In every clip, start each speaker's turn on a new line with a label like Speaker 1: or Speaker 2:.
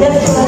Speaker 1: Yes.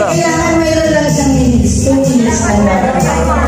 Speaker 1: Kailangan mayroon lang isang minutes, two minutes lang.